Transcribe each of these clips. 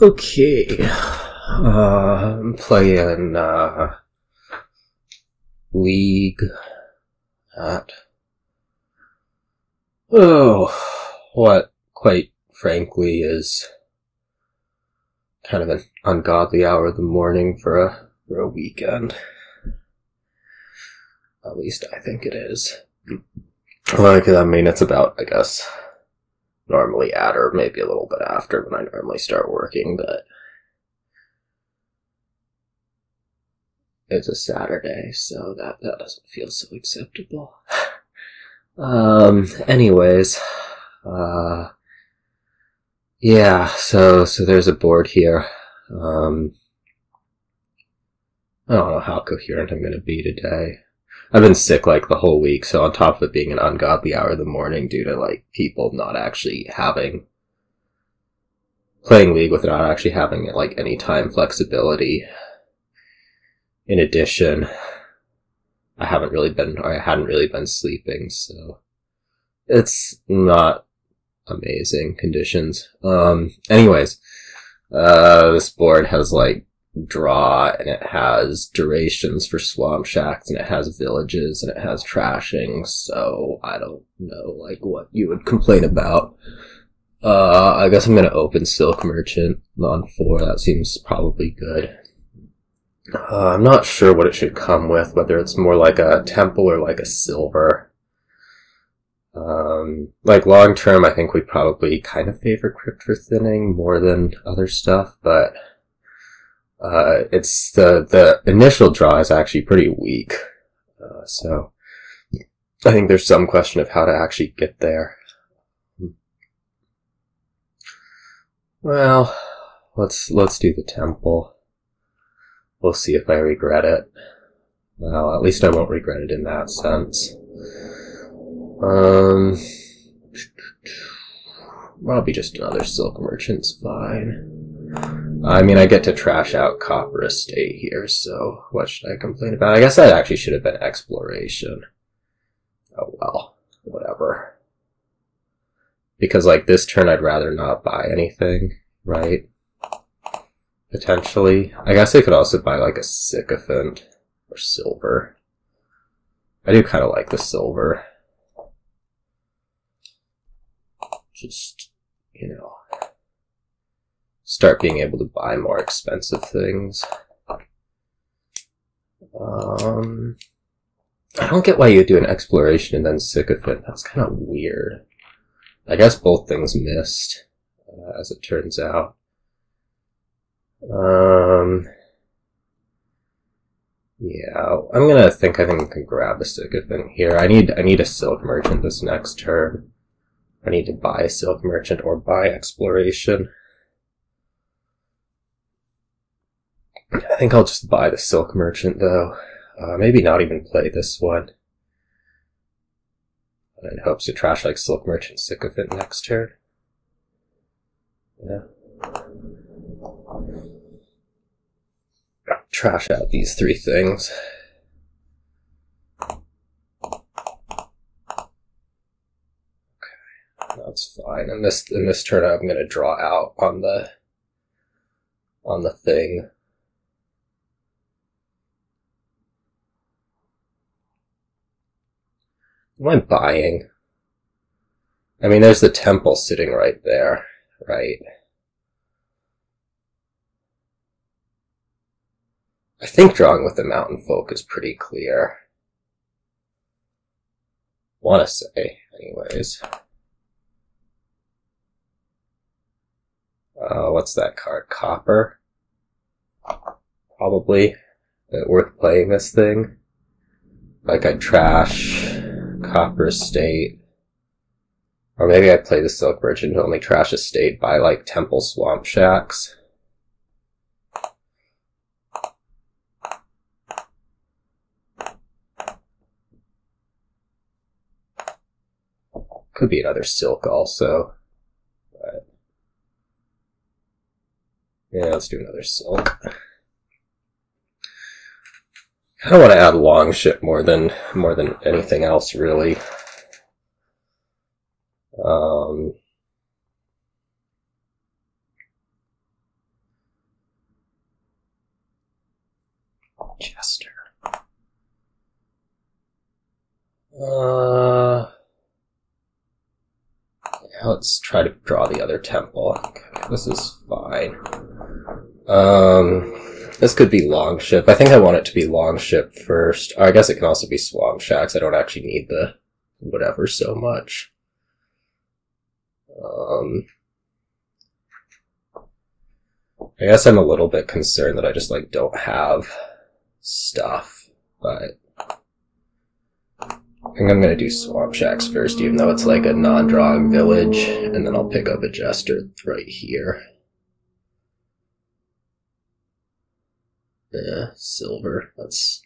Okay. Uh, I'm playing, uh, League at, oh, what, quite frankly, is kind of an ungodly hour of the morning for a, for a weekend. At least I think it is. Like, I mean, it's about, I guess, normally at or maybe a little bit after when I normally start working, but it's a Saturday, so that, that doesn't feel so acceptable. um, anyways, uh, yeah, so, so there's a board here. Um, I don't know how coherent I'm gonna be today. I've been sick like the whole week, so on top of it being an ungodly hour of the morning due to like people not actually having playing league with not actually having like any time flexibility. In addition, I haven't really been I hadn't really been sleeping, so it's not amazing conditions. Um anyways, uh this board has like draw and it has durations for swamp shacks and it has villages and it has trashing so i don't know like what you would complain about. Uh i guess i'm gonna open silk merchant on four. That seems probably good. Uh, i'm not sure what it should come with whether it's more like a temple or like a silver. Um, like long term, I think we probably kind of favor crypt for thinning more than other stuff, but uh, it's the the initial draw is actually pretty weak, uh, so I think there's some question of how to actually get there. Well, let's let's do the temple. We'll see if I regret it. Well, at least I won't regret it in that sense. Um, probably just another silk merchant's fine. I mean, I get to trash out Copper Estate here, so what should I complain about? I guess that actually should have been exploration. Oh well, whatever. Because, like, this turn I'd rather not buy anything, right? Potentially. I guess I could also buy, like, a Sycophant or silver. I do kind of like the silver. Just, you know, start being able to buy more expensive things. Um, I don't get why you do an exploration and then sycophant. That's kind of weird. I guess both things missed, uh, as it turns out. Um, yeah, I'm gonna think I think I can grab a sycophant here. I need I need a silk merchant this next turn. I need to buy a silk merchant or buy exploration. I think I'll just buy the Silk Merchant though. Uh, maybe not even play this one. In hopes to trash like Silk Merchant Sycophant next turn. Yeah. Trash out these three things. Okay, that's fine. And this in this turn I'm gonna draw out on the on the thing. I buying? I mean, there's the temple sitting right there, right? I think drawing with the mountain folk is pretty clear. Wanna say, anyways. Uh, what's that card? Copper? Probably. Uh, worth playing this thing. Like I trash Copper Estate. Or maybe I play the Silk Merchant to only trash Estate by like Temple Swamp Shacks. Could be another Silk also. But yeah, let's do another Silk. I don't want to add Longship more than more than anything else, really. Um, Jester. Uh, let's try to draw the other temple. This is fine. Um this could be Longship. I think I want it to be Longship first. Or I guess it can also be Swamp Shacks. I don't actually need the whatever so much. Um, I guess I'm a little bit concerned that I just like don't have stuff, but I think I'm gonna do Swamp Shacks first, even though it's like a non-drawing village, and then I'll pick up a Jester right here. Yeah, silver. That's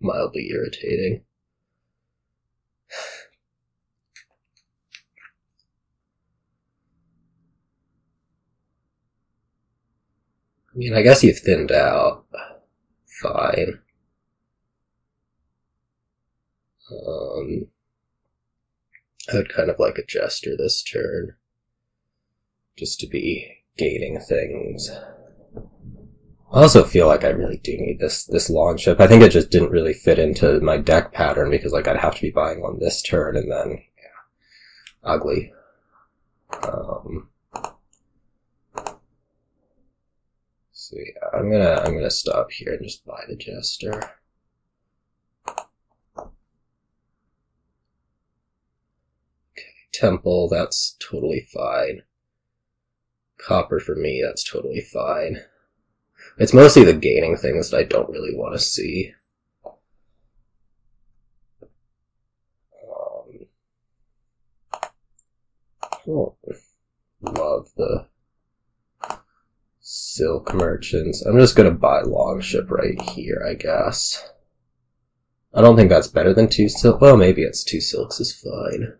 mildly irritating. I mean, I guess you've thinned out. Fine. Um, I would kind of like a jester this turn. Just to be gaining things. I also feel like I really do need this this Longship. I think it just didn't really fit into my deck pattern because like I'd have to be buying one this turn and then yeah, ugly. Um, So yeah, I'm gonna I'm gonna stop here and just buy the jester. Okay, temple, that's totally fine. Copper for me, that's totally fine. It's mostly the gaining things that I don't really want to see. Um, love the Silk merchants. I'm just gonna buy Longship right here, I guess. I don't think that's better than two silk. Well, maybe it's two silks is fine.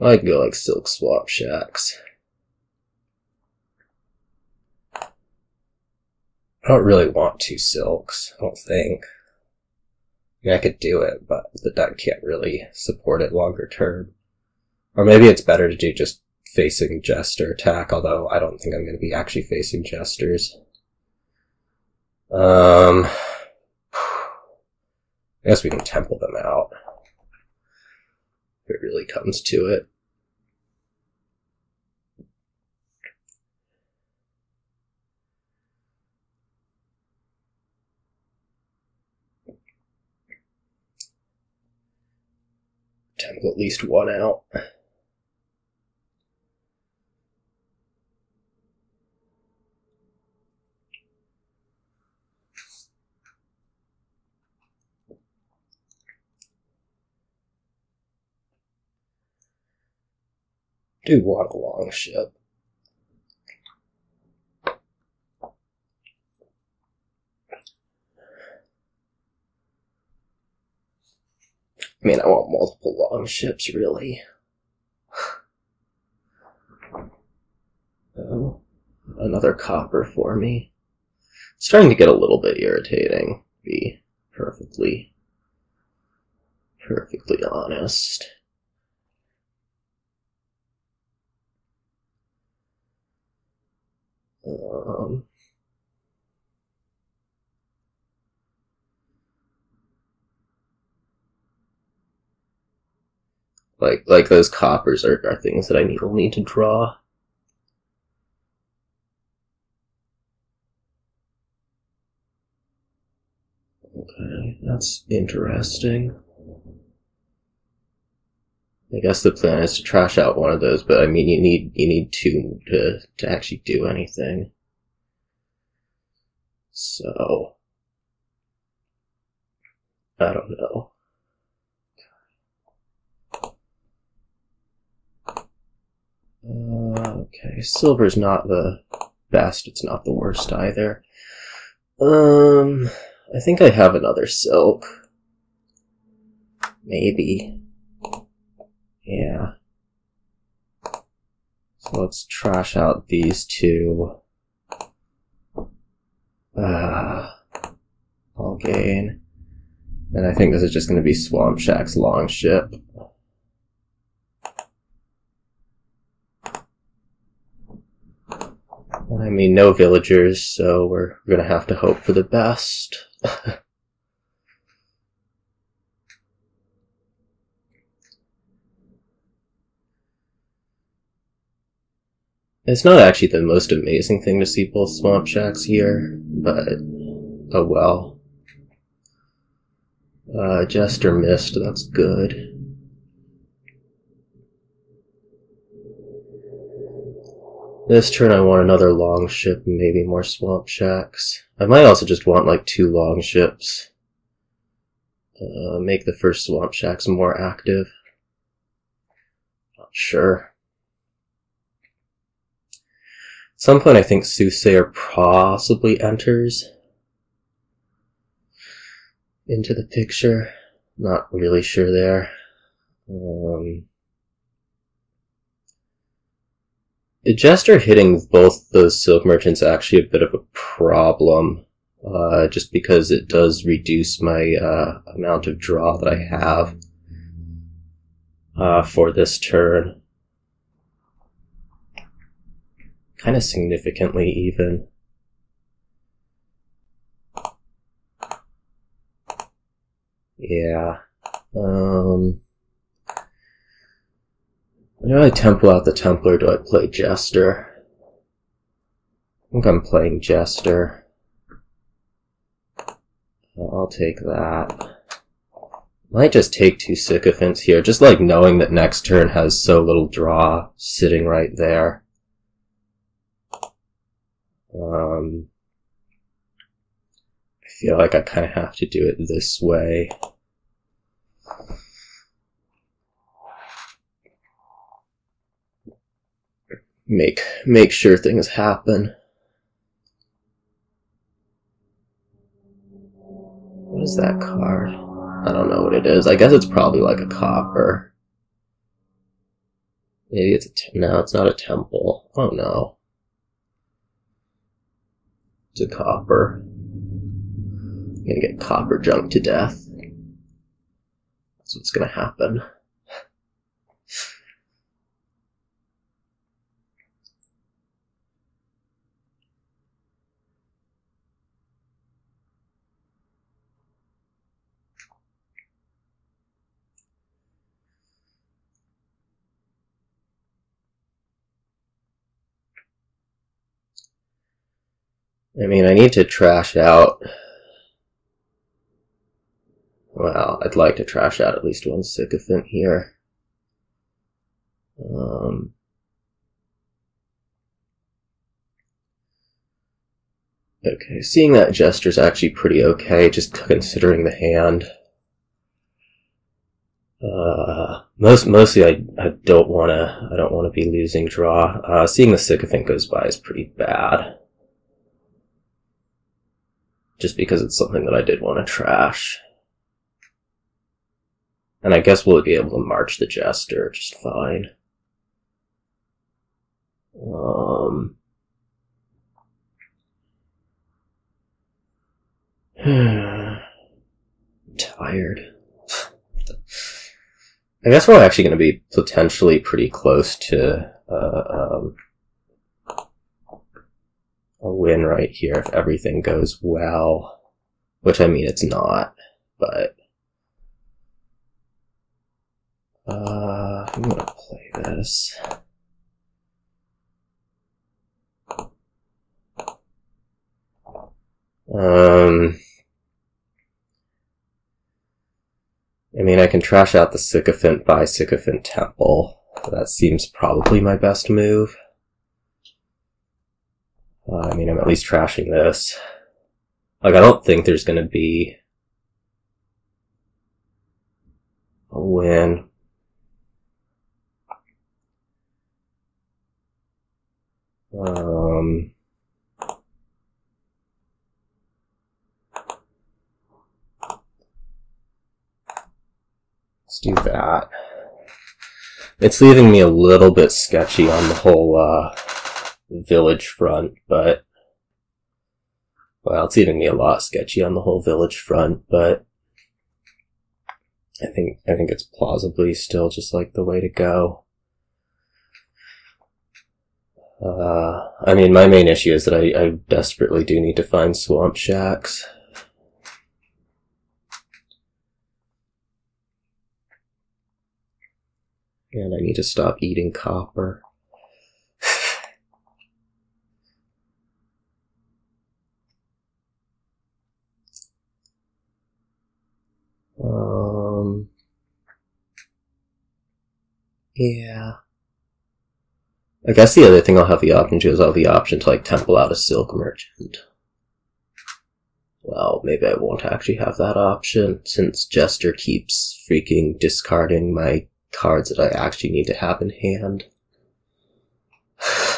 I can go like silk swamp shacks. Don't really want two silks, I don't think. I, mean, I could do it, but the deck can't really support it longer term. Or maybe it's better to do just facing Jester attack, although I don't think I'm going to be actually facing Jesters. Um, I guess we can temple them out. If it really comes to it. Temple at least one out. do want a Longship. I mean, I want multiple long ships, really. Oh, another copper for me. It's starting to get a little bit irritating, be perfectly, perfectly honest. Um, like like those coppers are, are things that I need, will need to draw. Okay, that's interesting. I guess the plan is to trash out one of those, but I mean, you need you need two to to actually do anything. So I don't know. Uh, okay, silver's not the best. It's not the worst either. Um, I think I have another silk. Maybe. Yeah. So let's trash out these two. Uh, I'll gain. And I think this is just going to be Swamp Shack's Longship. I mean, no villagers, so we're gonna have to hope for the best. it's not actually the most amazing thing to see both swamp shacks here, but oh well. Uh, Jester missed, that's good. This turn I want another long ship maybe more swamp shacks. I might also just want like two long ships. Uh, make the first swamp shacks more active. Not sure. At some point I think Soothsayer possibly enters into the picture. Not really sure there. Um, Jester hitting both those silk merchants actually a bit of a problem, uh, just because it does reduce my uh, amount of draw that I have uh, for this turn. Kind of significantly, even. Yeah. Um. Do I temple out the Templar do I play Jester? I think I'm playing Jester. I'll take that. Might just take two Sycophants here, just like knowing that next turn has so little draw sitting right there. Um, I feel like I kind of have to do it this way. Make make sure things happen. What is that card? I don't know what it is. I guess it's probably like a copper. Maybe it's a no. It's not a temple. Oh no, it's a copper. I'm gonna get copper junked to death. That's what's gonna happen. I mean, I need to trash out. Well, I'd like to trash out at least one sycophant here. Um, okay, seeing that Jester's actually pretty okay, just considering the hand. Uh, most mostly, I I don't want to I don't want to be losing draw. Uh, seeing the sycophant goes by is pretty bad just because it's something that I did want to trash. And I guess we'll be able to march the Jester just fine. Um... tired. I guess we're actually going to be potentially pretty close to uh, um, a win right here if everything goes well. Which I mean, it's not, but. Uh, I'm gonna play this. Um, I mean, I can trash out the Sycophant buy Sycophant Temple. That seems probably my best move. Uh, I mean, I'm at least trashing this. Like, I don't think there's gonna be a win. Um, let's do that. It's leaving me a little bit sketchy on the whole, uh, village front, but well, it's leaving me a lot sketchy on the whole village front, but I think I think it's plausibly still just like the way to go. Uh, I mean, my main issue is that I, I desperately do need to find swamp shacks. And I need to stop eating copper. um, yeah. I guess the other thing I'll have the option to is I'll have the option to like temple out a silk merchant. Well, maybe I won't actually have that option since Jester keeps freaking discarding my cards that I actually need to have in hand.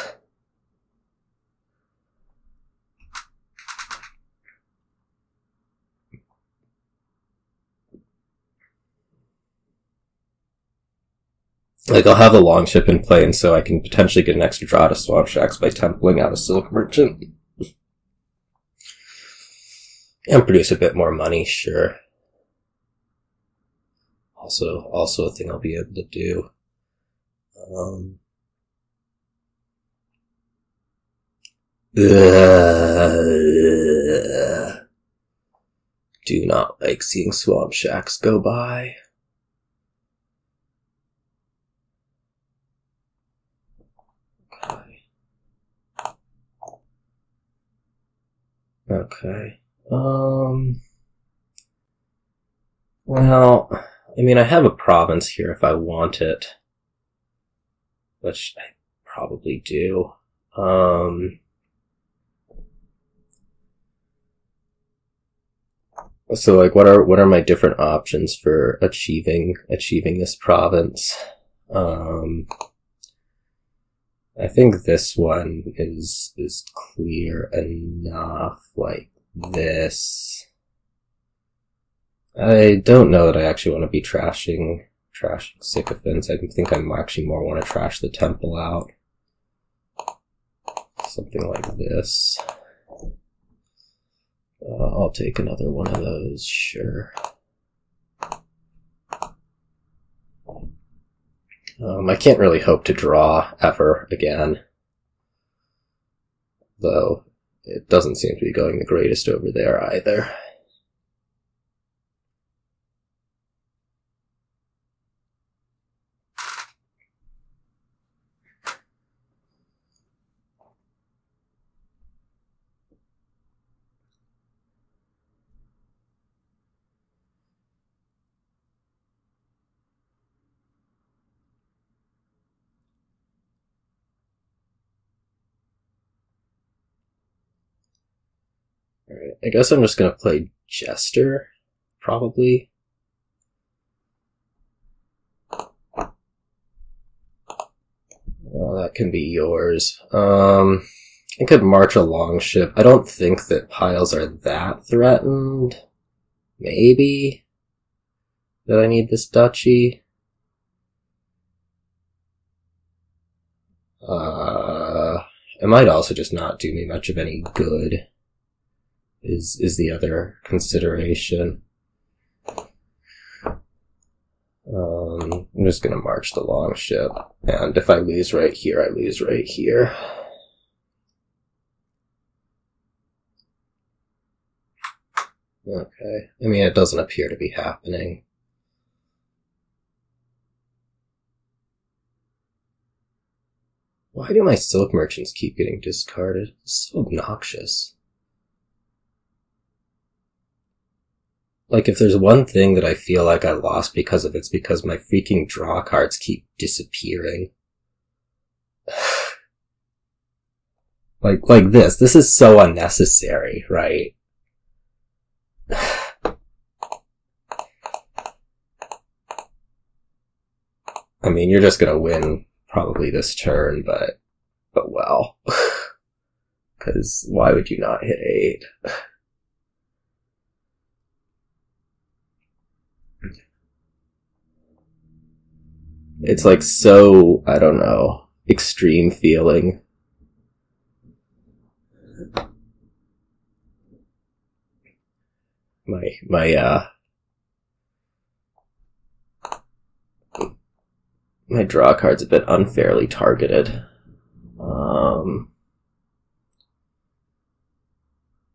like I'll have a longship in play, and so I can potentially get an extra draw to swamp shacks by templing out a silk merchant. and produce a bit more money, sure. Also, also a thing I'll be able to do. Um, uh, do not like seeing swamp shacks go by. Okay. Okay. Um. Well, I mean, I have a province here if I want it, which I probably do. Um. So, like, what are what are my different options for achieving achieving this province? Um. I think this one is is clear enough. Like this. I don't know that I actually want to be trashing trashing sycophants. I think I actually more want to trash the temple out. Something like this. Uh, I'll take another one of those, sure. Um, I can't really hope to draw ever again. Though, it doesn't seem to be going the greatest over there either. Alright, I guess I'm just gonna play Jester, probably. Well, that can be yours. Um, I could march a long ship. I don't think that piles are that threatened. Maybe that I need this duchy. Uh, it might also just not do me much of any good is is the other consideration. Um, I'm just gonna march the long ship, and if I lose right here, I lose right here. Okay, I mean it doesn't appear to be happening. Why do my silk merchants keep getting discarded? It's so obnoxious. Like, if there's one thing that I feel like I lost because of it's because my freaking draw cards keep disappearing. like, like this. This is so unnecessary, right? I mean, you're just gonna win probably this turn, but, but well. Cause why would you not hit eight? It's like so, I don't know, extreme feeling. My, my, uh, my draw card's a bit unfairly targeted. Um,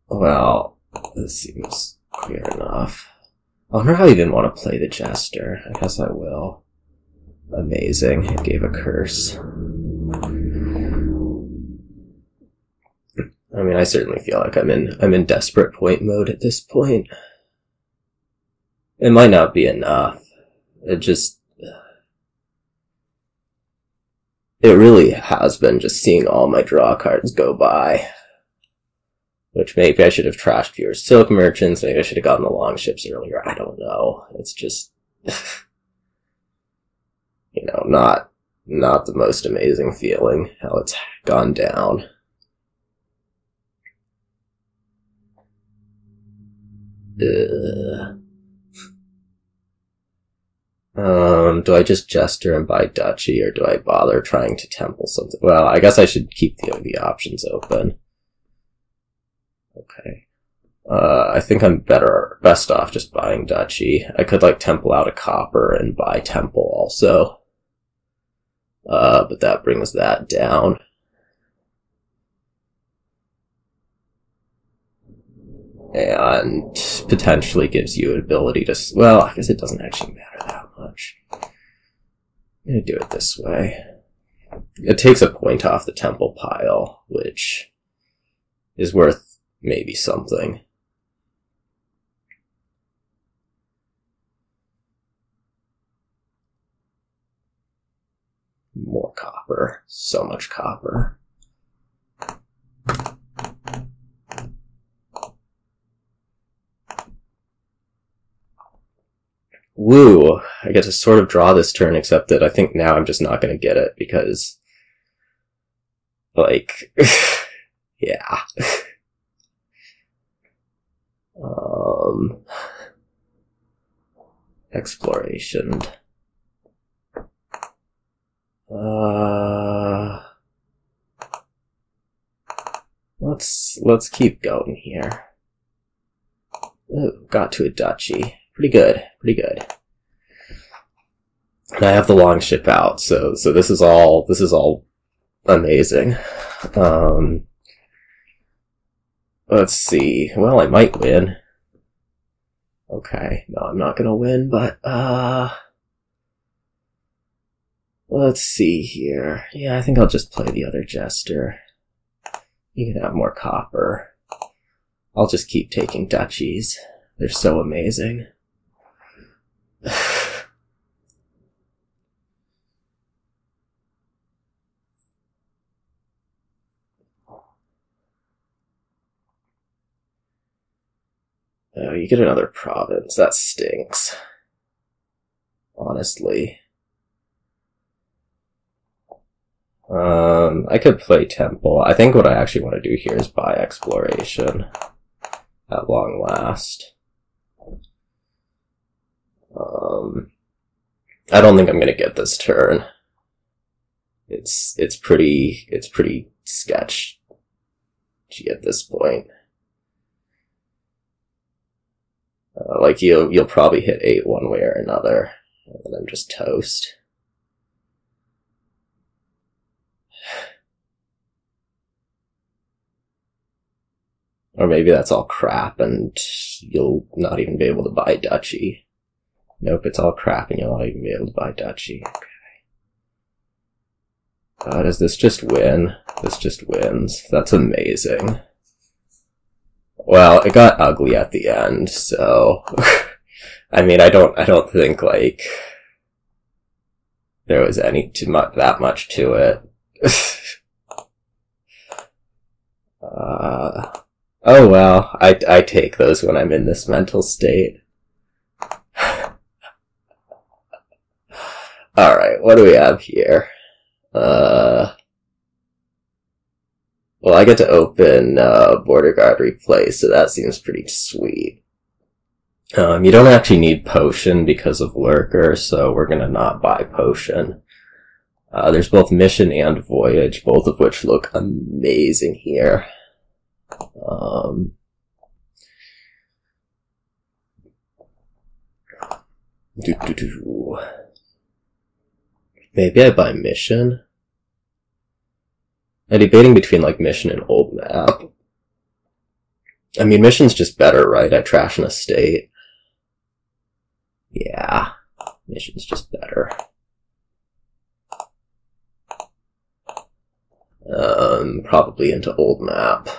well, this seems clear enough. I wonder how I even want to play the Jester. I guess I will. Amazing. It gave a curse. I mean, I certainly feel like I'm in I'm in desperate point mode at this point. It might not be enough. It just it really has been just seeing all my draw cards go by. Which maybe I should have trashed fewer silk merchants, maybe I should have gotten the long ships earlier. I don't know. It's just you know, not not the most amazing feeling how it's gone down. Ugh. Um, do I just jester and buy duchy, or do I bother trying to temple something? Well, I guess I should keep the, the options open. Okay. Uh, I think I'm better, best off just buying duchy. I could like temple out a copper and buy temple also. Uh, but that brings that down. and potentially gives you an ability to. Well, I guess it doesn't actually matter that much. I'm gonna do it this way. It takes a point off the temple pile, which is worth maybe something. More copper. So much copper. woo, I get to sort of draw this turn, except that I think now I'm just not going to get it because, like, yeah. um, exploration. Uh, let's let's keep going here. Ooh, got to a duchy. Pretty good, pretty good. And I have the long ship out, so so this is all this is all amazing. Um, let's see. Well, I might win. Okay, no, I'm not gonna win, but uh, let's see here. Yeah, I think I'll just play the other jester. You can have more copper. I'll just keep taking duchies. They're so amazing. Oh, you get another province. That stinks. Honestly. Um, I could play Temple. I think what I actually want to do here is buy Exploration. At long last. Um, I don't think I'm gonna get this turn. It's it's pretty it's pretty sketch at this point. Uh, like you'll you'll probably hit eight one way or another, and then I'm just toast. Or maybe that's all crap and you'll not even be able to buy duchy. Nope, it's all crap and you'll not even be able to buy duchy. Okay. Uh, does this just win? This just wins. That's amazing. Well, it got ugly at the end, so I mean, I don't, I don't think like there was any too much that much to it. uh, oh well, I I take those when I'm in this mental state. Alright, what do we have here? Uh, well, I get to open uh, Border Guard Replace, so that seems pretty sweet. Um, you don't actually need Potion because of Lurker, so we're gonna not buy Potion. Uh, there's both Mission and Voyage, both of which look amazing here. Um. Maybe I buy mission. I'm debating between like mission and old map. I mean, mission's just better, right? I trash an estate. Yeah, mission's just better. Um, probably into old map.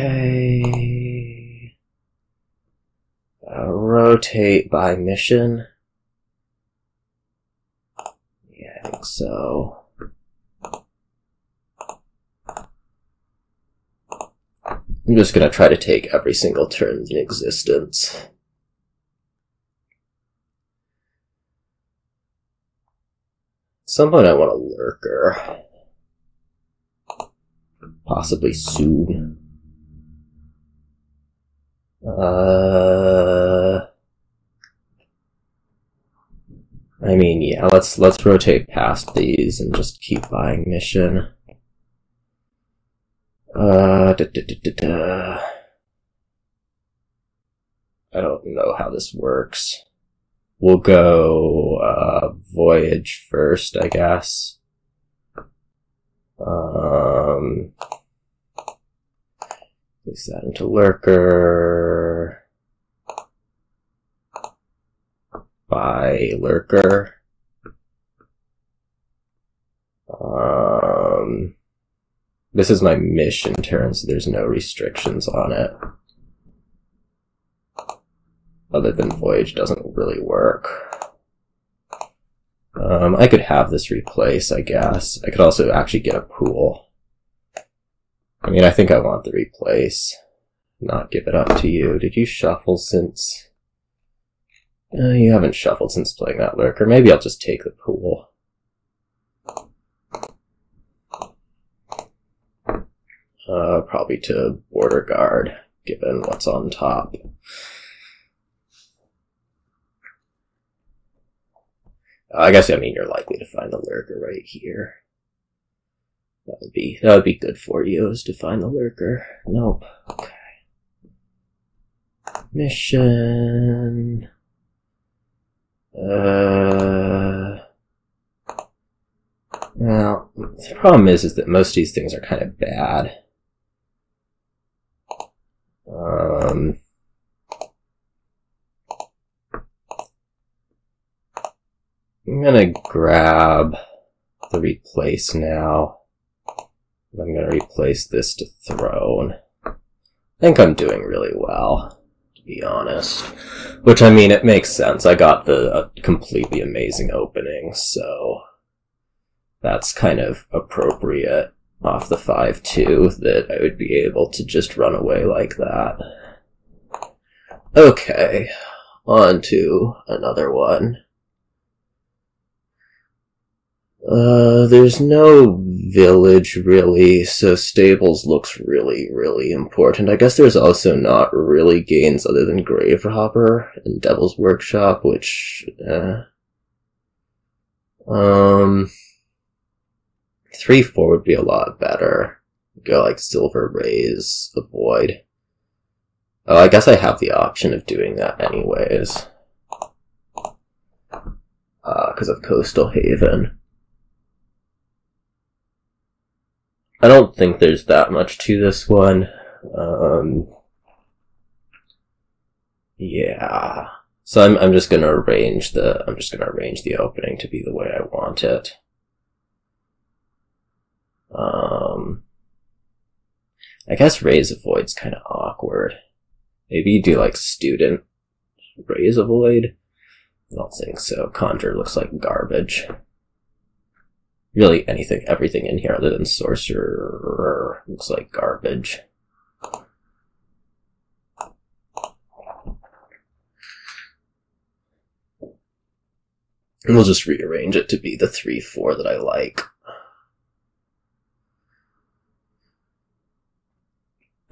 Okay. Uh, rotate by mission. Yeah, I think so. I'm just gonna try to take every single turn in existence. Some point I want a lurker. Possibly soon. Uh, I mean, yeah, let's let's rotate past these and just keep buying mission. Uh, da, da, da, I don't know how this works. We'll go uh, voyage first, I guess. Um, Place that into lurker. Buy lurker. Um, this is my mission turn, so there's no restrictions on it. Other than Voyage doesn't really work. Um, I could have this replace, I guess. I could also actually get a pool. I mean, I think I want the replace. Not give it up to you. Did you shuffle since... Uh, you haven't shuffled since playing that lurker. Maybe I'll just take the pool. Uh, probably to border guard, given what's on top. I guess I mean you're likely to find the lurker right here. That would be that would be good for you is to find the lurker. Nope. Okay. Mission. Uh. Well, the problem is, is that most of these things are kind of bad. Um. I'm gonna grab the replace now. I'm going to replace this to throne. I think I'm doing really well, be honest. Which, I mean, it makes sense. I got the completely amazing opening, so that's kind of appropriate off the 5-2 that I would be able to just run away like that. Okay, on to another one. Uh, there's no village really, so stables looks really, really important. I guess there's also not really gains other than Graverobber and Devil's Workshop, which, uh, um, 3-4 would be a lot better. Go like Silver Raze, Avoid. Oh, I guess I have the option of doing that anyways. Uh, because of Coastal Haven. I don't think there's that much to this one. Um, yeah. So I'm I'm just gonna arrange the I'm just gonna arrange the opening to be the way I want it. Um, I guess Raze a void's kind of awkward. Maybe you do like student Raze avoid. I don't think so. Conjure looks like garbage really anything, everything in here other than sorcerer looks like garbage. And we'll just rearrange it to be the 3-4 that I like.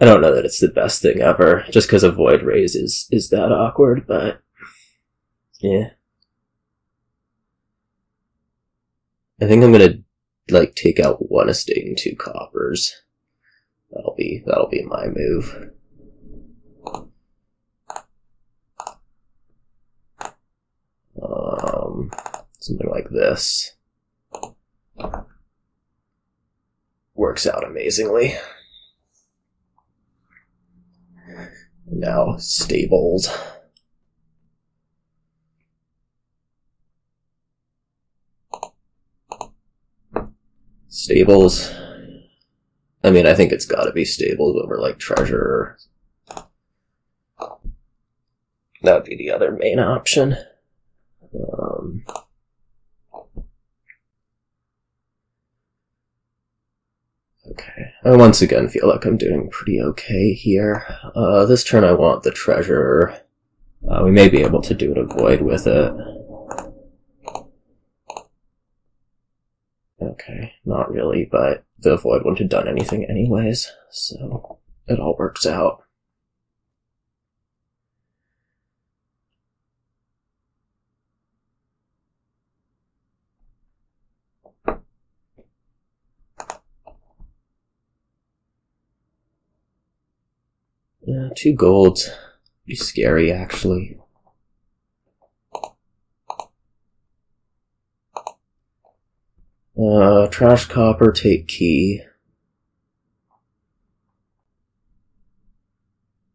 I don't know that it's the best thing ever, just because a void Raze is, is that awkward, but yeah. I think I'm gonna like take out one estate and two coppers. That'll be that'll be my move. Um, something like this works out amazingly. Now stables. Stables. I mean, I think it's gotta be stables over like treasure. That would be the other main option. Um, okay. I once again feel like I'm doing pretty okay here. Uh, this turn I want the treasure. Uh, we may be able to do an avoid with it. Okay, not really, but the void wouldn't have done anything anyways, so it all works out. Two golds. Be scary, actually. Uh, trash copper, take key.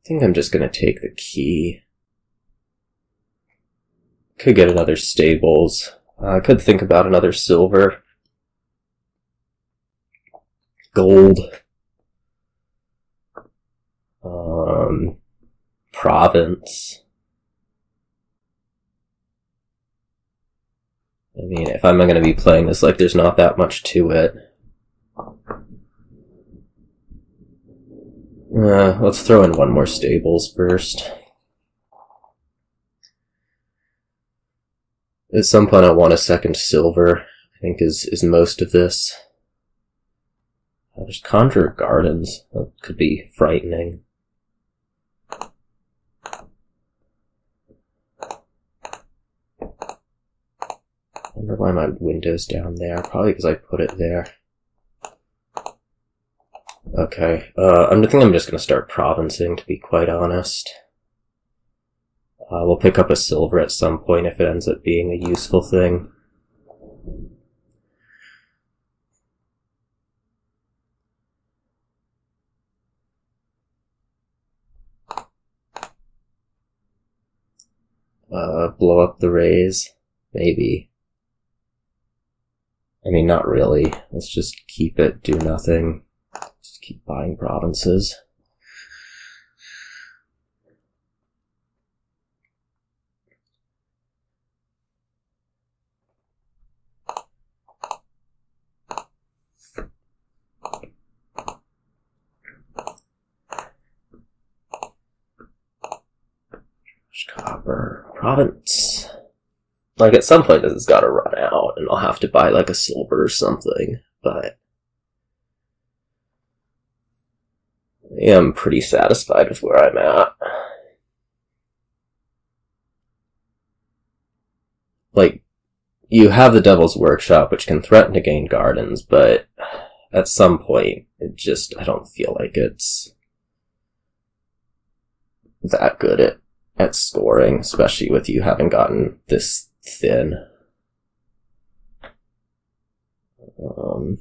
I think I'm just gonna take the key. Could get another stables. I uh, could think about another silver. Gold. Um, province. I mean, if I'm going to be playing this, like, there's not that much to it. Uh, let's throw in one more stables first. At some point I want a second silver, I think is, is most of this. Uh, there's Conjure Gardens. That could be frightening. Wonder why my window's down there. Probably because I put it there. Okay, uh, I think I'm just going to start provincing, to be quite honest. Uh, we'll pick up a silver at some point if it ends up being a useful thing. Uh, blow up the Raze? Maybe. I mean, not really. Let's just keep it, do nothing. Just keep buying provinces. Copper province. Like at some point this has got to run out, and I'll have to buy like a silver or something. But I am pretty satisfied with where I'm at. Like, you have the Devil's Workshop, which can threaten to gain gardens, but at some point, it just, I don't feel like it's that good at, at scoring, especially with you having gotten this thin. Um,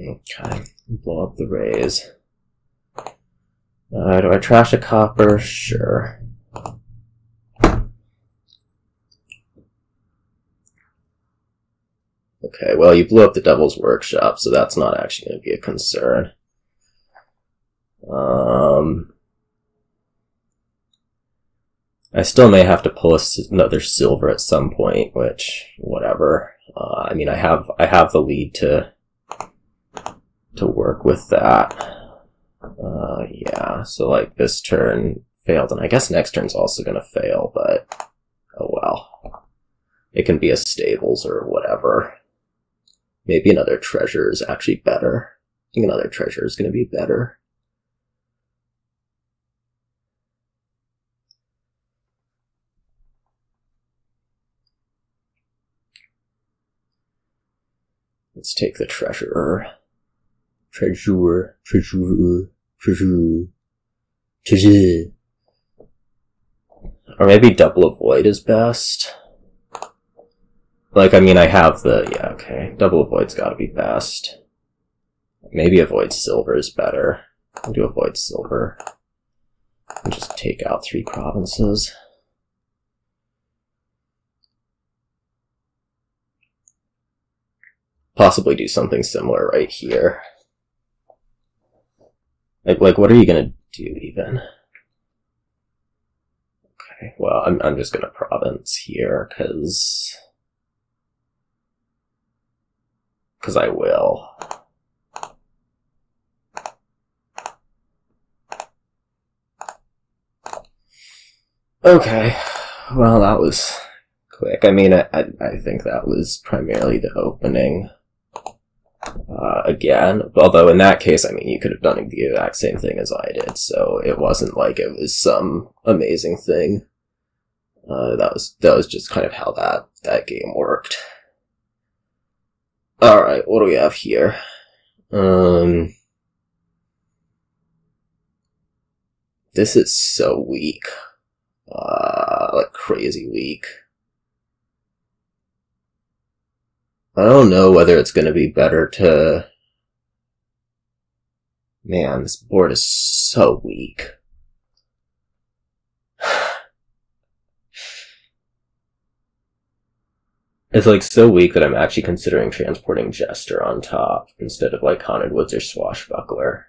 okay, blow up the Raze. Uh, do I trash a copper? Sure. Okay, well, you blew up the Devil's Workshop, so that's not actually going to be a concern. Um, I still may have to pull another silver at some point, which whatever. Uh, I mean, I have I have the lead to to work with that. Uh, yeah, so like this turn failed, and I guess next turn's also gonna fail, but oh well. It can be a stables or whatever. Maybe another treasure is actually better. I think another treasure is gonna be better. Let's take the treasurer. Treasurer, treasurer, treasurer, treasurer. Or maybe double avoid is best. Like, I mean, I have the, yeah, okay. Double avoid's gotta be best. Maybe avoid silver is better. I'll do avoid silver. And just take out three provinces. Possibly do something similar right here. Like, like what are you gonna do even? Okay, well, I'm, I'm just gonna province here, cause... Cause I will. Okay, well, that was quick. I mean, I, I, I think that was primarily the opening. Uh, again, although in that case, I mean, you could have done the exact same thing as I did, so it wasn't like it was some amazing thing. Uh, that was that was just kind of how that that game worked. All right, what do we have here? Um, this is so weak uh, like crazy weak. I don't know whether it's going to be better to. Man, this board is so weak. It's like so weak that I'm actually considering transporting Jester on top instead of like Haunted Woods or Swashbuckler.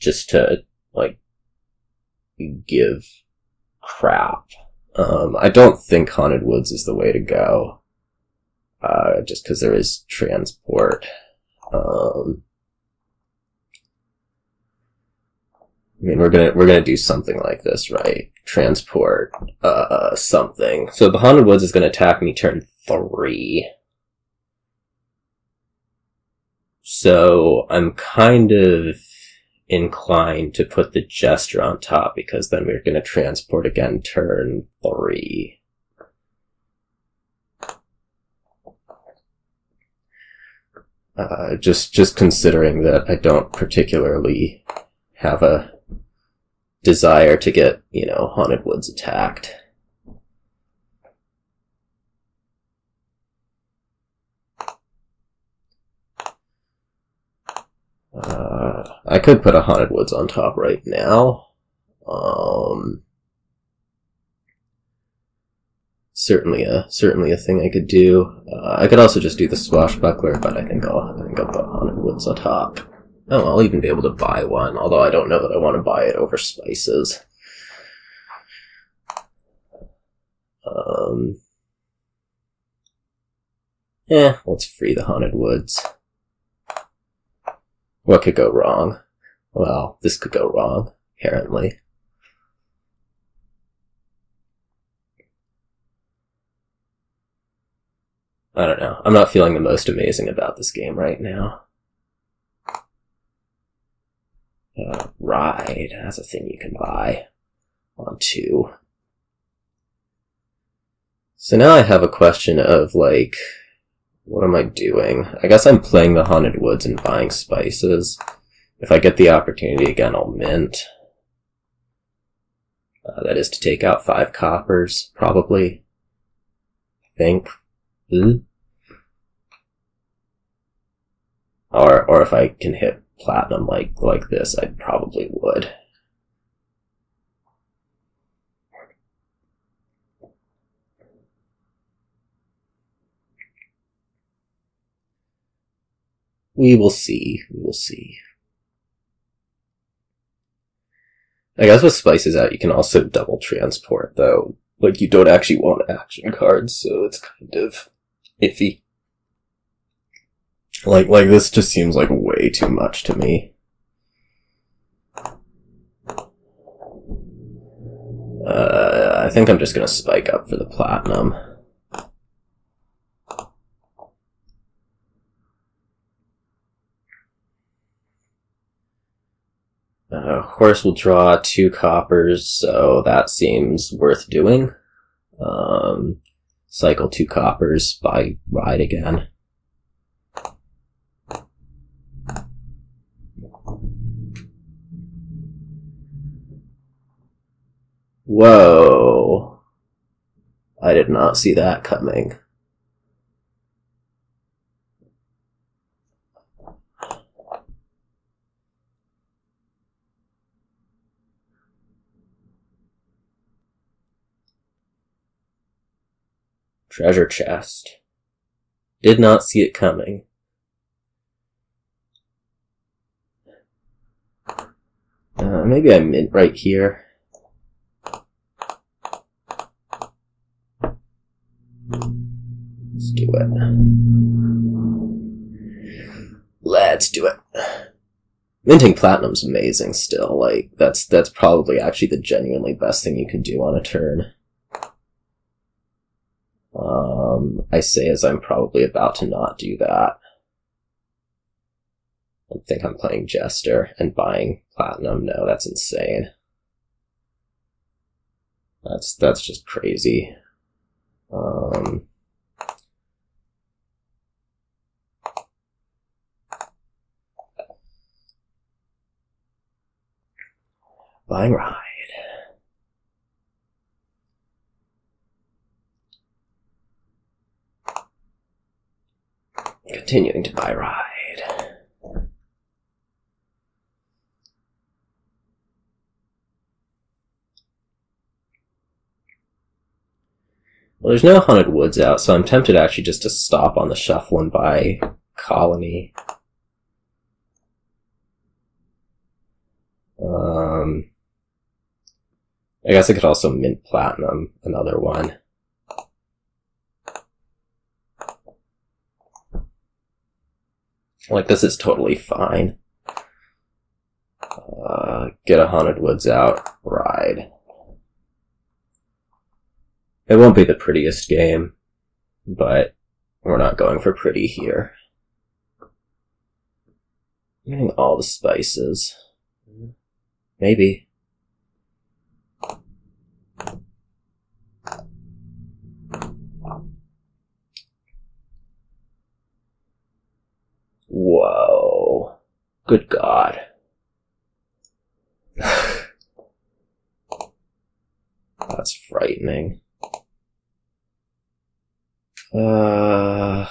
Just to, like, give crap. Um, I don't think Haunted Woods is the way to go. Uh, just because there is transport. Um, I mean, we're gonna we're gonna do something like this, right? Transport uh something. So the Haunted Woods is gonna attack me turn three. So I'm kind of inclined to put the Jester on top because then we're to transport again turn three. Uh, just just considering that I don't particularly have a desire to get you know haunted woods attacked. Uh, I could put a Haunted Woods on top right now. Um, certainly a certainly a thing I could do. Uh, I could also just do the Swashbuckler, but I think I'll I think I'll put Haunted Woods on top. Oh, I'll even be able to buy one, although I don't know that I want to buy it over spices. Um, yeah, let's free the Haunted Woods. What could go wrong? Well, this could go wrong, apparently. I don't know. I'm not feeling the most amazing about this game right now. Uh, ride, that's a thing you can buy on two. So now I have a question of like, what am I doing? I guess I'm playing the Haunted Woods and buying spices. If I get the opportunity again, I'll mint. Uh, that is to take out five coppers, probably. I think. Hmm? Or, or if I can hit platinum like, like this, I probably would. We will see. We will see. I guess with spices out, you can also double transport, though. Like, you don't actually want action cards, so it's kind of iffy. Like, like this just seems like way too much to me. Uh, I think I'm just gonna spike up for the platinum. Uh, horse will draw two coppers, so that seems worth doing. Um, cycle two coppers, buy ride again. Whoa. I did not see that coming. Treasure chest. Did not see it coming. Uh, maybe I mint right here. Let's do it. Let's do it. Minting platinum's amazing still. Like that's that's probably actually the genuinely best thing you can do on a turn. Um, I say as I'm probably about to not do that. I think I'm playing Jester and buying platinum. No, that's insane. That's that's just crazy. Um, buying. Continuing to buy ride. Well, there's no Haunted Woods out, so I'm tempted actually just to stop on the shuffle and buy Colony. Um, I guess I could also mint Platinum, another one. Like, this is totally fine. Uh, get a Haunted Woods out, ride. It won't be the prettiest game, but we're not going for pretty here. Getting all the spices. Maybe. Whoa. Good God. That's frightening. Uh,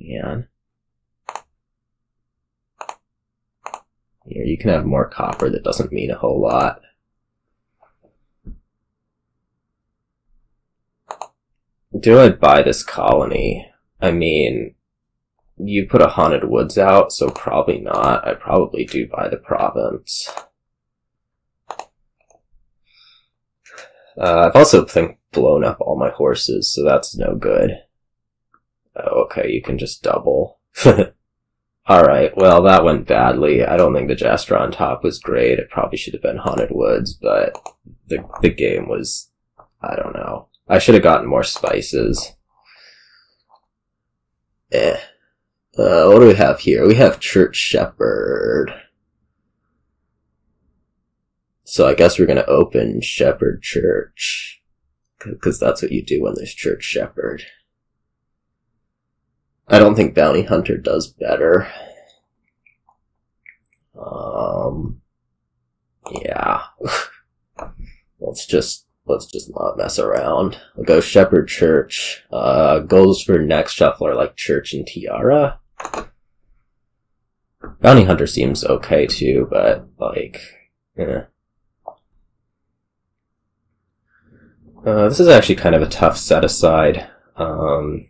man. Here, you can have more copper that doesn't mean a whole lot. Do I buy this colony? I mean, you put a haunted woods out, so probably not. I probably do buy the province. Uh, I've also think blown up all my horses, so that's no good. Oh, okay, you can just double. Alright, well, that went badly. I don't think the Jester on top was great. It probably should have been Haunted Woods, but the, the game was, I don't know. I should have gotten more spices. Eh. Uh, what do we have here? We have Church Shepherd. So I guess we're gonna open Shepherd Church. Because that's what you do when there's Church Shepherd. I don't think Bounty Hunter does better. Um, yeah. let's just, let's just not mess around. We'll go Shepherd Church. Uh, goes for next shuffler like Church and Tiara. Bounty Hunter seems okay too, but like, eh. Uh, this is actually kind of a tough set aside. Um,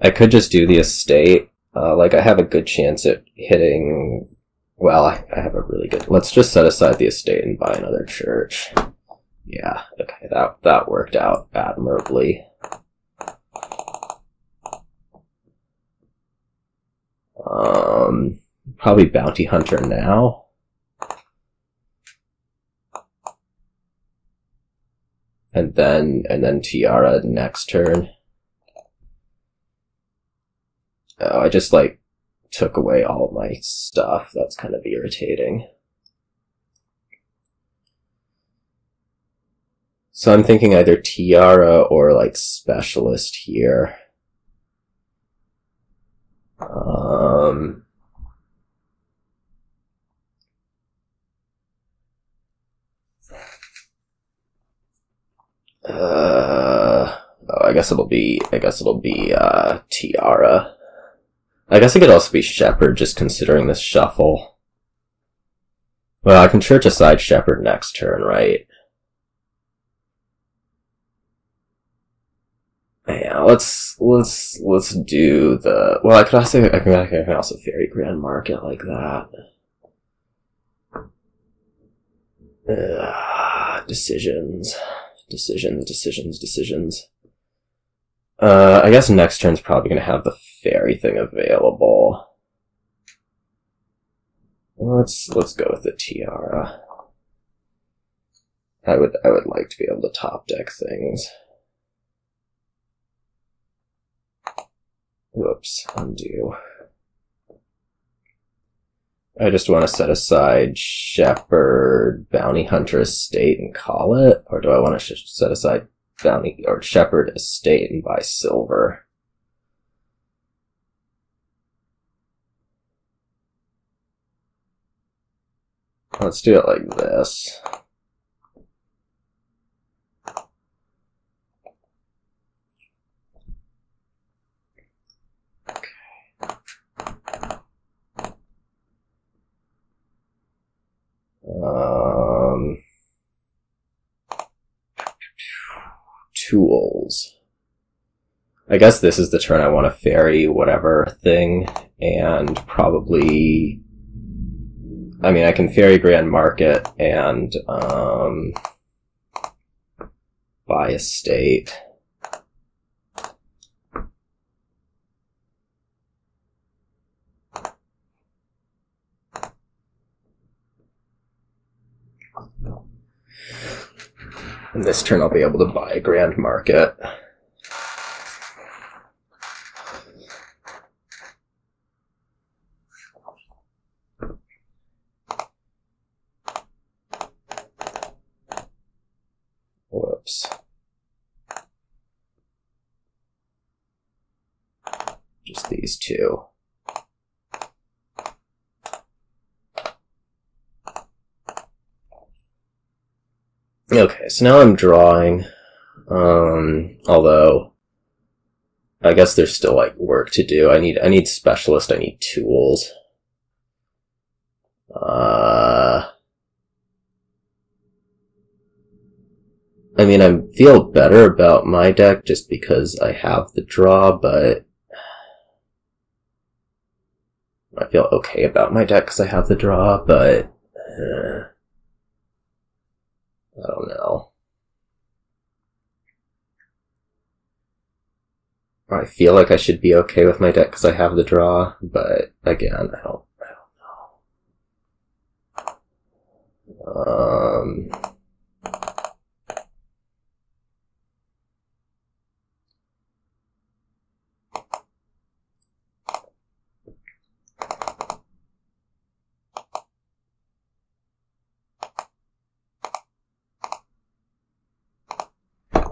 I could just do the estate. Uh, like I have a good chance at hitting. Well, I, I have a really good. Let's just set aside the estate and buy another church. Yeah, okay, that that worked out admirably. Um, probably bounty hunter now. and then and then Tiara next turn. Oh, I just like took away all my stuff. That's kind of irritating. So I'm thinking either Tiara or like Specialist here. Um, Uh, oh, I guess it'll be. I guess it'll be uh, Tiara. I guess it could also be Shepherd, just considering this shuffle. Well, I can church aside Shepherd next turn, right? Yeah, let's let's let's do the. Well, I could also I can I can also Ferry Grand Market like that. Uh, decisions, decisions, decisions, decisions. Uh, I guess next turn's probably gonna have the ferry thing available. Let's let's go with the tiara. I would I would like to be able to top deck things. Whoops, undo. I just want to set aside Shepherd Bounty Hunter Estate and call it? Or do I want to set aside Bounty or Shepherd Estate and buy silver? Let's do it like this. Um, tools. I guess this is the turn I want to ferry whatever thing, and probably. I mean, I can ferry Grand Market and um, buy a state. And this turn I'll be able to buy a Grand Market. Whoops. Just these two. Okay, so now I'm drawing. Um, although I guess there's still like work to do. I need I need specialist. I need tools. Uh, I mean, I feel better about my deck just because I have the draw, but I feel okay about my deck because I have the draw, but. Uh, I don't know. I feel like I should be okay with my deck because I have the draw, but again, I don't, I don't know. Um,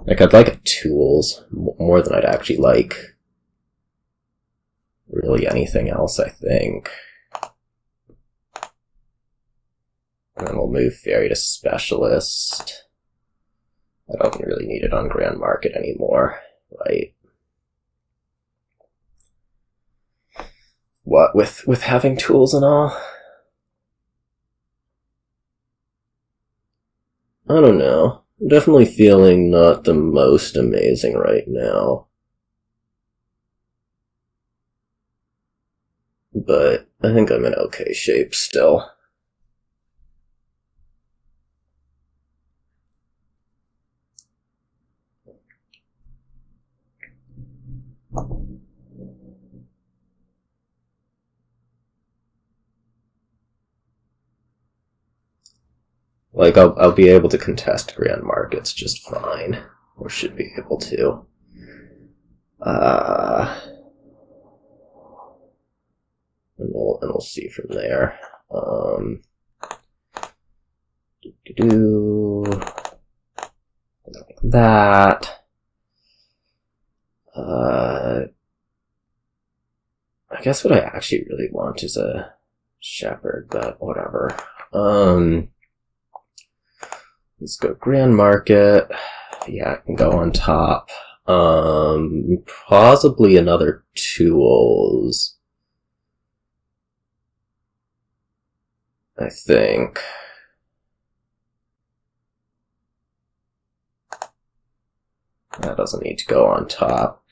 Like, I'd like tools more than I'd actually like really anything else, I think. And then we'll move Ferry to Specialist. I don't really need it on Grand Market anymore, right? What, with, with having tools and all? I don't know definitely feeling not the most amazing right now. But I think I'm in okay shape still. Like, I'll, I'll be able to contest grand markets just fine. Or should be able to. Uh, and we'll, and we'll see from there. Um, do, do, like that. Uh, I guess what I actually really want is a shepherd, but whatever. Um, Let's go Grand Market. yeah, I can go on top. Um, possibly another tools. I think. That doesn't need to go on top.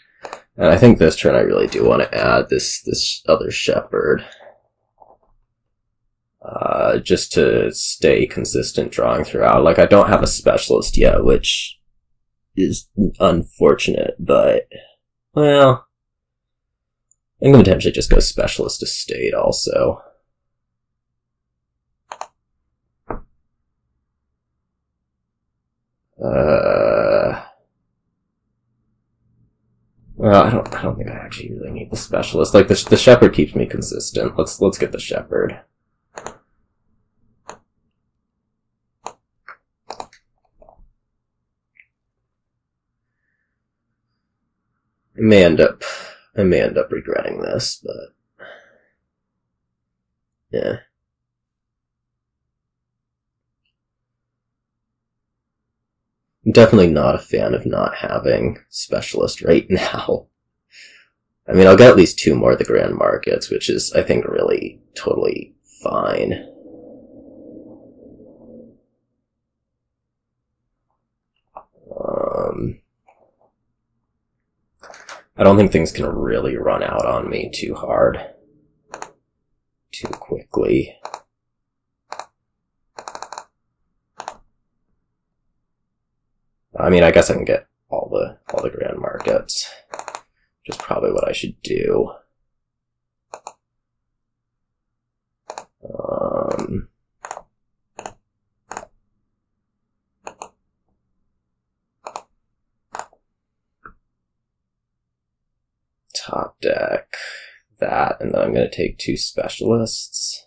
And I think this turn I really do want to add this, this other shepherd. Uh, just to stay consistent drawing throughout. Like, I don't have a specialist yet, which is unfortunate, but, well, I'm gonna potentially just go specialist estate also. Uh, well, I don't. I don't think I actually really need the specialist. Like the the shepherd keeps me consistent. Let's let's get the shepherd. I may end up. I may end up regretting this, but yeah. I'm definitely not a fan of not having specialist right now. I mean, I'll get at least two more of the grand markets, which is, I think, really totally fine. I don't think things can really run out on me too hard, too quickly. I mean, I guess I can get all the all the grand markets, which is probably what I should do. Um, deck that, and then I'm going to take two specialists.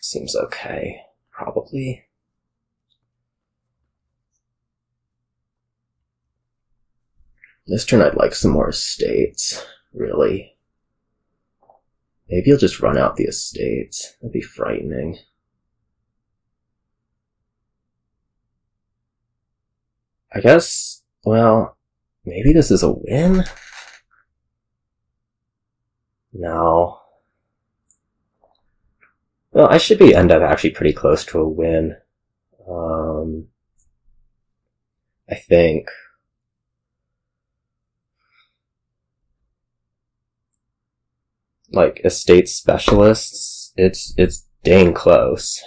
Seems okay, probably. This turn I'd like some more estates, really. Maybe I'll just run out the estate. That'd be frightening. I guess, well, maybe this is a win? No. Well, I should be end up actually pretty close to a win. Um, I think. Like estate specialists, it's it's dang close.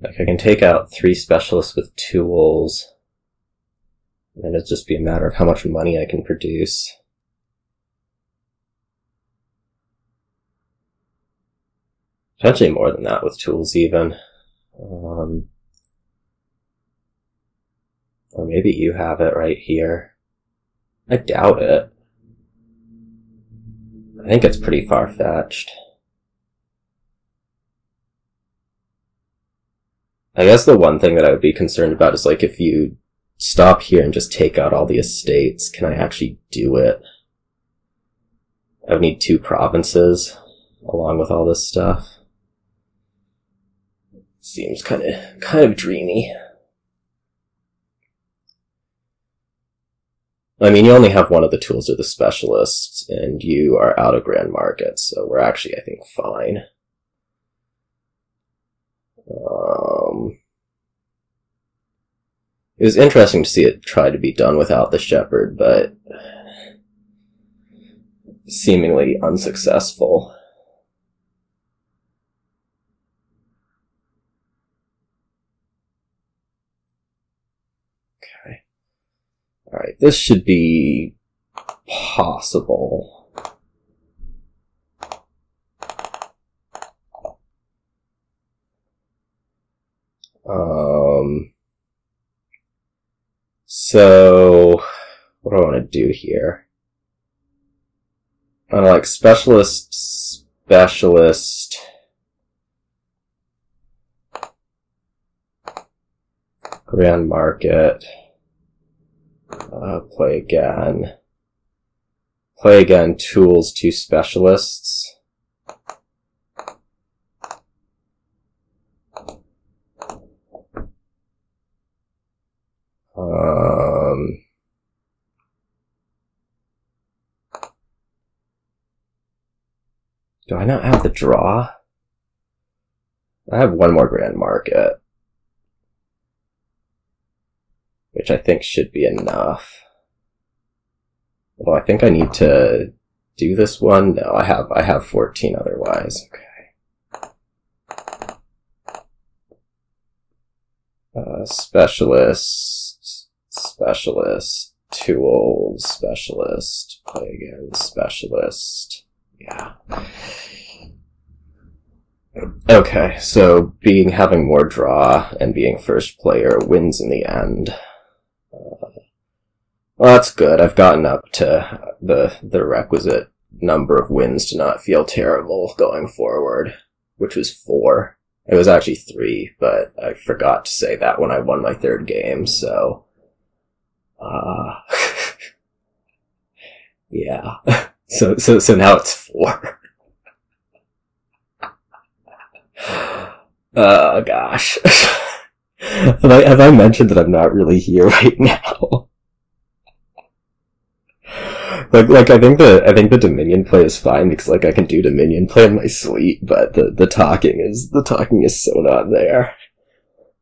Like I can take out three specialists with two tools, and it'll just be a matter of how much money I can produce. Potentially more than that with tools even. Um, or maybe you have it right here. I doubt it. I think it's pretty far-fetched. I guess the one thing that I would be concerned about is like if you stop here and just take out all the estates, can I actually do it? I would need two provinces along with all this stuff. Seems kind of kind of dreamy. I mean, you only have one of the tools or the specialists, and you are out of Grand Market, so we're actually, I think, fine. Um, it was interesting to see it try to be done without the shepherd, but seemingly unsuccessful. Okay. Alright, this should be possible. Um, so, what do I want to do here? I like specialist, specialist. Grand Market. Uh, play again. Play again, tools to specialists. Um, do I not have the draw? I have one more Grand Market. Which I think should be enough. Although I think I need to do this one. No, I have I have 14 otherwise. Okay. Uh, specialist, specialist, tools, specialist, play again, specialist. Yeah. Okay, so being having more draw and being first player wins in the end. Uh, well, that's good. I've gotten up to the the requisite number of wins to not feel terrible going forward, which was four. It was actually three, but I forgot to say that when I won my third game, so uh yeah. So so so now it's four. Oh gosh. have I have I mentioned that I'm not really here right now? like like I think the I think the Dominion play is fine because like I can do Dominion play in my sleep, but the the talking is the talking is so not there.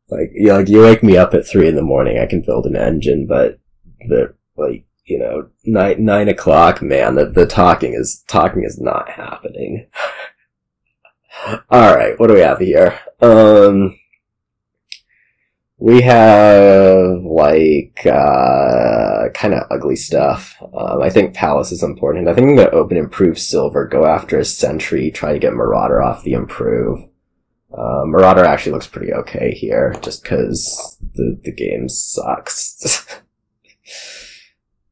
Like you like you wake me up at three in the morning, I can build an engine, but the like you know nine nine o'clock, man, the the talking is talking is not happening. All right, what do we have here? Um, we have like uh, kind of ugly stuff. Um, I think Palace is important. I think I'm gonna open improve silver, go after a sentry, try to get Marauder off the improve. Uh, Marauder actually looks pretty okay here, just because the the game sucks.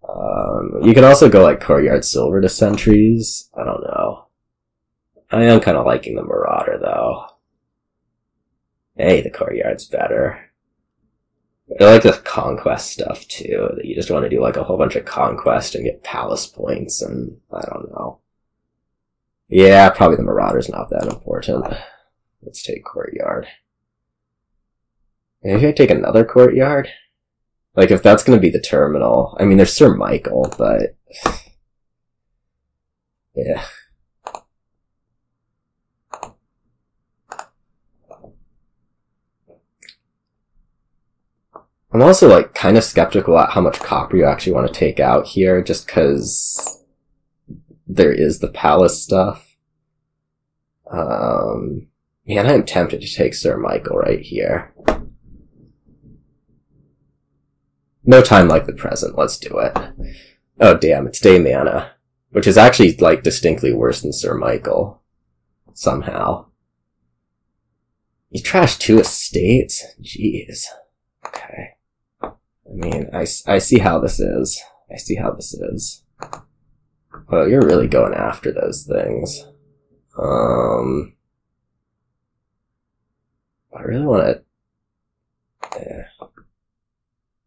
um, you can also go like Courtyard Silver to sentries. I don't know. I am kind of liking the Marauder though. Hey, the Courtyard's better. I like the conquest stuff too. That you just want to do like a whole bunch of conquest and get palace points, and I don't know. Yeah, probably the Marauder's not that important. Let's take courtyard. Maybe I take another courtyard. Like if that's gonna be the terminal. I mean, there's Sir Michael, but yeah. I'm also like kind of skeptical at how much copper you actually want to take out here, just because there is the palace stuff. Um, man, I'm tempted to take Sir Michael right here. No time like the present. Let's do it. Oh damn, it's Dame Anna, which is actually like distinctly worse than Sir Michael. Somehow. You trashed two estates? Jeez. Okay. I mean, I, I see how this is. I see how this is. Well, you're really going after those things. Um, I really want to. Yeah.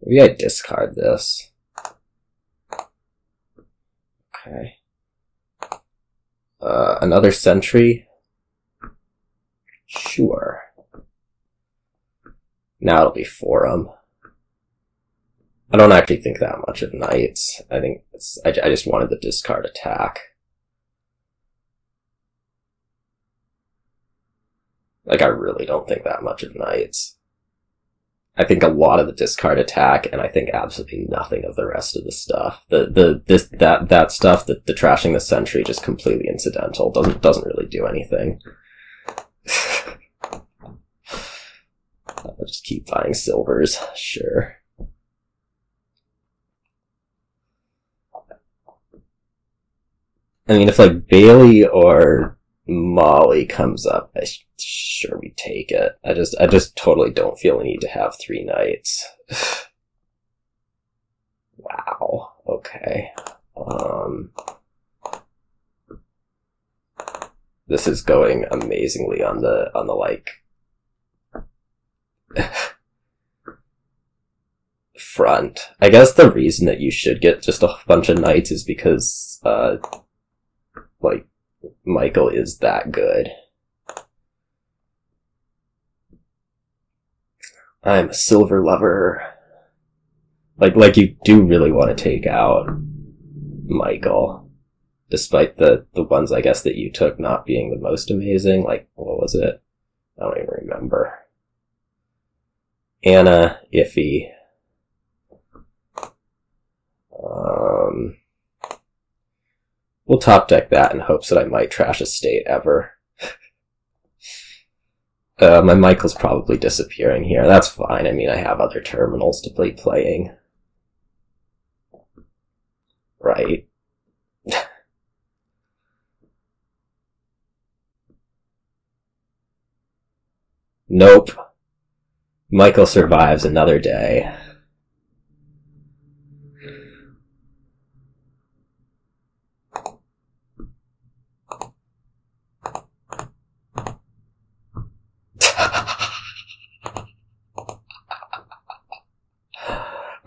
Maybe I discard this. Okay. Uh, another sentry. Sure. Now it'll be forum. I don't actually think that much of knights. I think it's, I, I just wanted the discard attack. Like, I really don't think that much of knights. I think a lot of the discard attack, and I think absolutely nothing of the rest of the stuff. The the this that that stuff, the, the trashing the sentry, just completely incidental. Doesn't doesn't really do anything. I'll just keep buying silvers, sure. I mean, if like Bailey or Molly comes up, I sh- sure we take it. I just, I just totally don't feel the need to have three knights. wow. Okay. Um, this is going amazingly on the on the like front. I guess the reason that you should get just a bunch of knights is because uh like Michael is that good. I'm a silver lover. Like like you do really want to take out Michael. Despite the, the ones I guess that you took not being the most amazing. Like what was it? I don't even remember. Anna, iffy. Um, we'll top deck that in hopes that I might trash a state ever. uh, my Michael's probably disappearing here. That's fine. I mean, I have other terminals to be playing. Right. nope. Michael survives another day.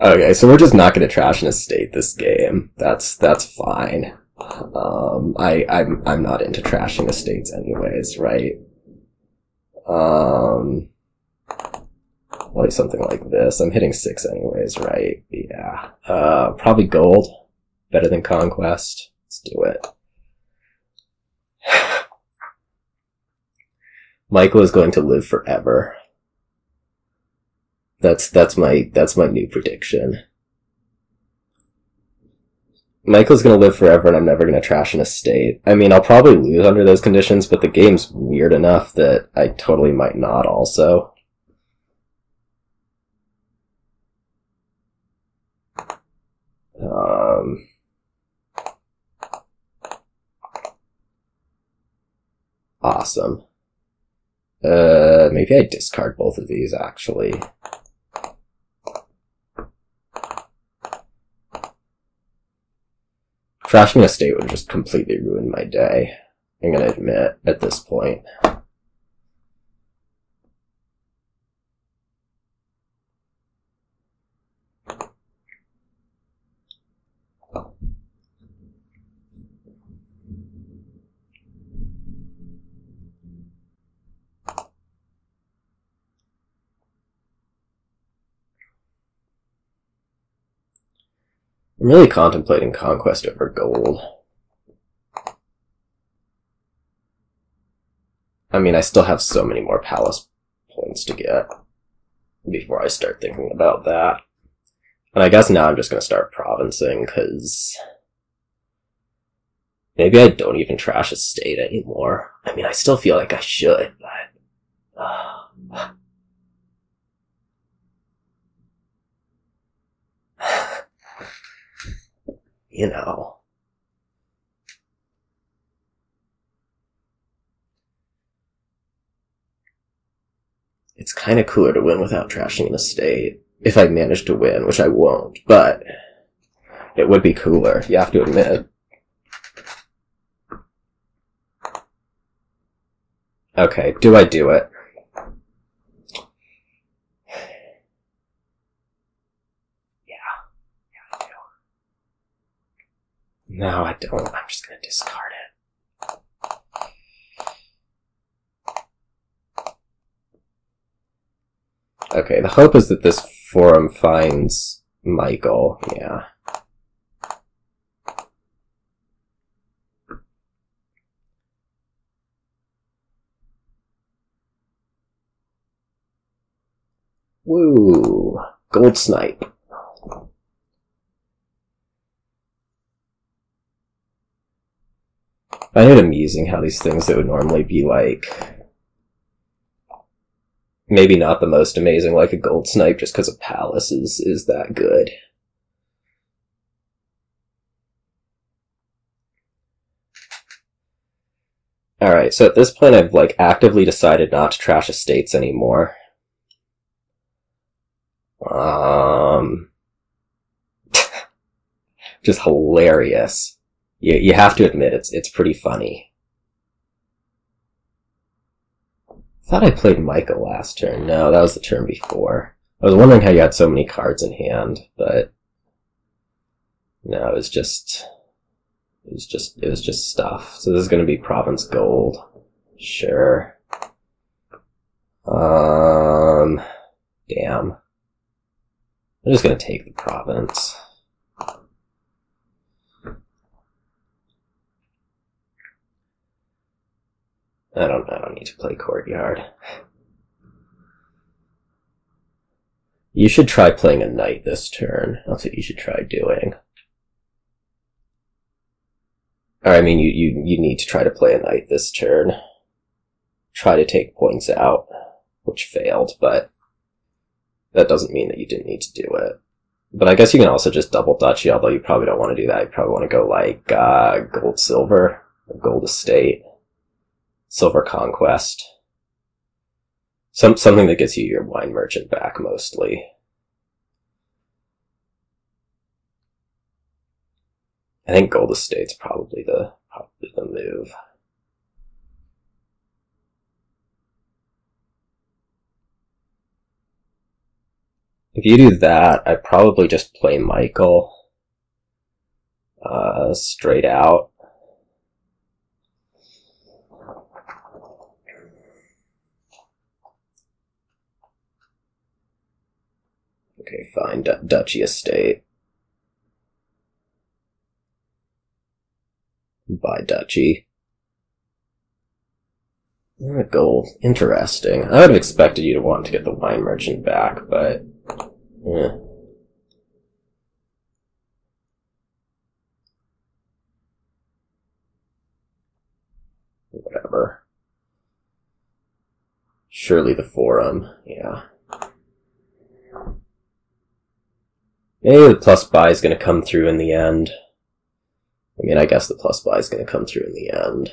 Okay, so we're just not going to trash an estate this game. That's that's fine. Um, I I'm I'm not into trashing estates anyways, right? Um, like something like this. I'm hitting six anyways, right? Yeah. Uh, probably gold. Better than conquest. Let's do it. Michael is going to live forever. That's that's my that's my new prediction. Michael's gonna live forever and I'm never gonna trash an estate. I mean, I'll probably lose under those conditions, but the game's weird enough that I totally might not also. Um, awesome. Uh, maybe I discard both of these actually. Trashing a state would just completely ruin my day. I'm gonna admit at this point. I'm really contemplating conquest over gold. I mean, I still have so many more palace points to get before I start thinking about that. And I guess now I'm just going to start provincing, because maybe I don't even trash a state anymore. I mean, I still feel like I should, but... Uh, you know. It's kind of cooler to win without trashing an estate. If I manage to win, which I won't, but it would be cooler, you have to admit. Okay, do I do it? No, I don't. I'm just gonna discard it. Okay, the hope is that this forum finds Michael. Yeah. Woo! Gold snipe. I find it amusing how these things that would normally be like maybe not the most amazing, like a gold snipe, just because a palace is is that good. Alright, so at this point I've like actively decided not to trash estates anymore. Um, just hilarious. You, you have to admit it's, it's pretty funny. thought I played Micah last turn. No, that was the turn before. I was wondering how you had so many cards in hand, but no, it was just it was just it was just stuff. So this is gonna be province gold. Sure. Um damn. I'm just gonna take the province. I don't I don't need to play courtyard. You should try playing a knight this turn. That's what you should try doing. Or, I mean, you, you, you need to try to play a knight this turn. Try to take points out, which failed, but that doesn't mean that you didn't need to do it. But I guess you can also just double duchy, although you probably don't want to do that. You probably want to go like uh, gold silver, gold estate, silver conquest. Some something that gets you your wine merchant back mostly. I think Gold Estate's probably the probably the move. If you do that, I probably just play Michael uh, straight out. Okay, fine. D Duchy Estate. Buy Duchy. Gold. Interesting. I would have expected you to want to get the wine merchant back, but... Yeah. Whatever. Surely the forum, yeah. Maybe the plus buy is going to come through in the end. I mean, I guess the plus buy is going to come through in the end.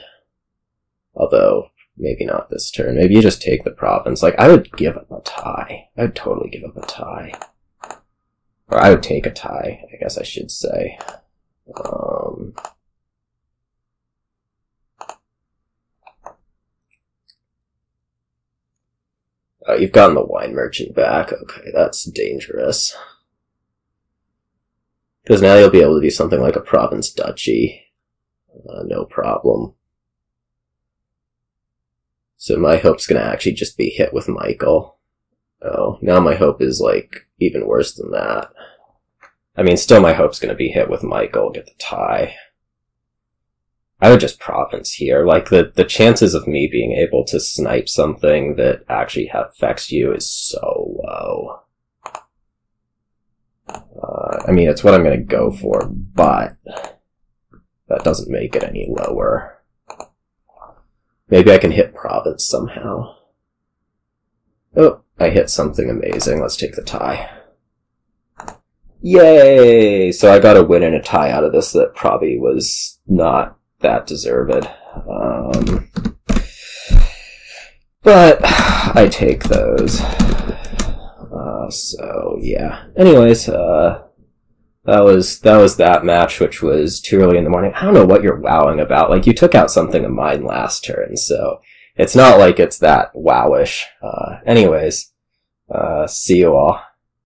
Although, maybe not this turn. Maybe you just take the province. Like, I would give up a tie. I would totally give up a tie. Or I would take a tie, I guess I should say. Um... Oh, you've gotten the wine merchant back. Okay, that's dangerous. Because now you'll be able to do something like a province duchy. Uh, no problem. So my hope's gonna actually just be hit with Michael. Oh, now my hope is like even worse than that. I mean, still my hope's gonna be hit with Michael, get the tie. I would just province here. Like, the, the chances of me being able to snipe something that actually affects you is so low. Uh, I mean, it's what I'm going to go for, but that doesn't make it any lower. Maybe I can hit province somehow. Oh, I hit something amazing. Let's take the tie. Yay! So I got a win and a tie out of this that probably was not that deserved. Um, but I take those. Uh, so yeah. Anyways, uh, that was that was that match, which was too early in the morning. I don't know what you're wowing about. Like you took out something of mine last turn, so it's not like it's that wowish. Uh, anyways, uh, see you all.